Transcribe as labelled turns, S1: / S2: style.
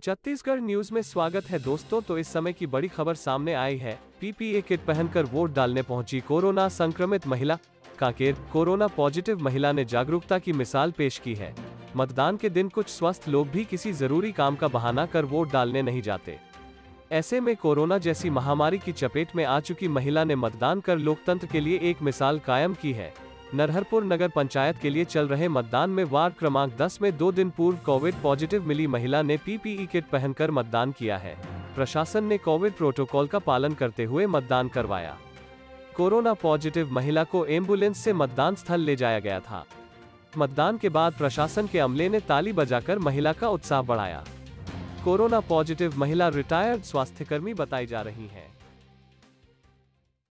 S1: Chhattisgarh news में स्वागत है दोस्तों तो इस समय की बड़ी खबर सामने आई है। पीपीए किट पहनकर वोट डालने पहुँची कोरोना संक्रमित महिला। कांकेर, कोरोना पॉजिटिव महिला ने जागरूकता की मिसाल पेश की है। मतदान के दिन कुछ स्वस्थ लोग भी किसी ज़रूरी काम का बहाना कर वोट डालने नहीं जाते। ऐसे में कोरोना जैसी महामारी की चपेट में आ चुकी महिला ने मतदान कर लोकतंत्र के लिए एक मिसाल कायम की है। नरहरपुर नगर पंचायत के लिए चल रहे मतदान में वार्ड क्रमांक 10 में दो दिन पूर्व कोविड पॉजिटिव मिली महिला ने पीपीई किट पहनकर मतदान किया है। प्रशासन ने कोविड प्रोटोकॉल का पालन करते हुए मतदान करवाया। कोरोना पॉजिटिव महिला को एंबुलेंस से मतदान स्थल ले जाया गया था। मतदान के बाद प्रशासन के अमले ने ताली बजाकर महिला का उत्साह बढ़ाया। कोरोना पॉजिटिव महिला रिटायर्ड स्वास्थ्यकर्मी बताई जा रही है।